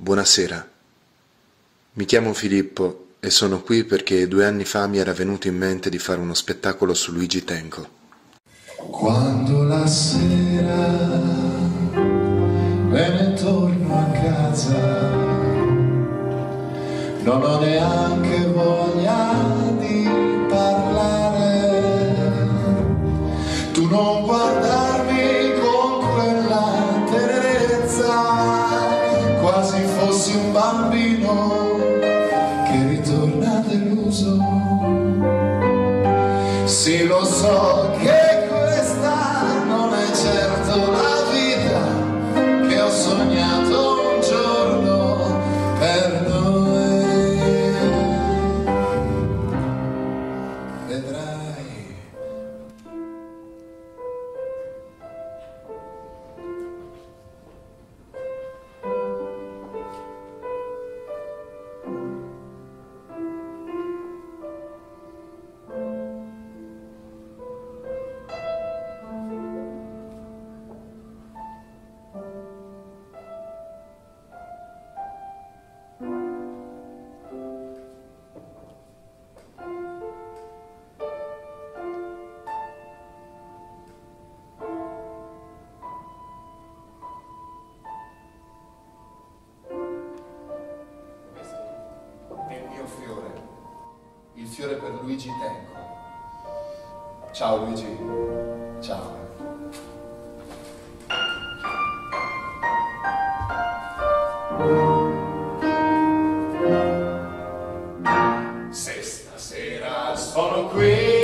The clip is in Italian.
Buonasera. Mi chiamo Filippo e sono qui perché due anni fa mi era venuto in mente di fare uno spettacolo su Luigi Tenco. Quando la sera me ne torno a casa, non ho neanche voglia di parlare. Tu non guardarmi quasi fossi un bambino che ritorna deluso. Sì, lo so che questa non è certo la vita che ho sognato il fiore per Luigi Tenco. Ciao Luigi, ciao. Se stasera sono qui